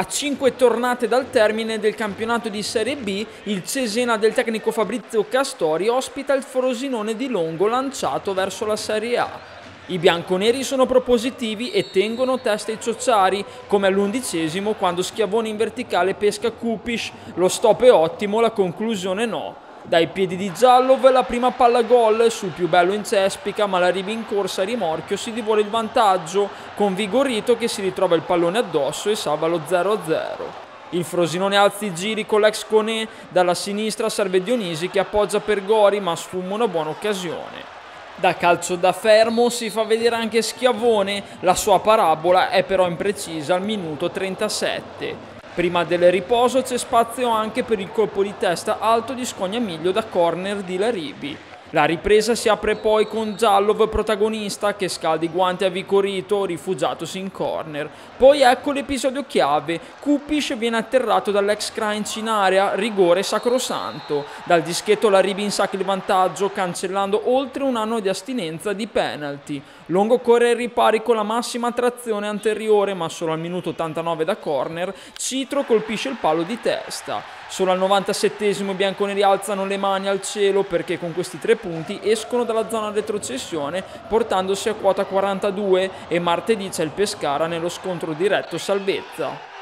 A cinque tornate dal termine del campionato di Serie B, il Cesena del tecnico Fabrizio Castori ospita il Frosinone di Longo lanciato verso la Serie A. I bianconeri sono propositivi e tengono testa ai ciociari, come all'undicesimo quando Schiavone in verticale pesca Kupish, lo stop è ottimo, la conclusione no. Dai piedi di Giallov la prima palla gol, sul più bello in cespica, ma la riva in corsa a rimorchio si divora il vantaggio, con Vigorito che si ritrova il pallone addosso e salva lo 0-0. Il Frosinone alza i giri con l'ex Conè, dalla sinistra serve Dionisi che appoggia per Gori ma sfuma una buona occasione. Da calcio da fermo si fa vedere anche Schiavone, la sua parabola è però imprecisa al minuto 37. Prima del riposo c'è spazio anche per il colpo di testa alto di Scognamiglio da corner di Laribi. La ripresa si apre poi con Giallov protagonista che scalda i guanti a Vicorito rifugiatosi in corner. Poi ecco l'episodio chiave, Kupish viene atterrato dall'ex Crunch in area, rigore sacrosanto. Dal dischetto la Ribi insacca il vantaggio cancellando oltre un anno di astinenza di penalty. Longo corre ai ripari con la massima trazione anteriore ma solo al minuto 89 da corner, Citro colpisce il palo di testa. Solo al 97 i bianconeri alzano le mani al cielo perché con questi tre punti escono dalla zona retrocessione portandosi a quota 42 e martedì c'è il Pescara nello scontro diretto salvezza.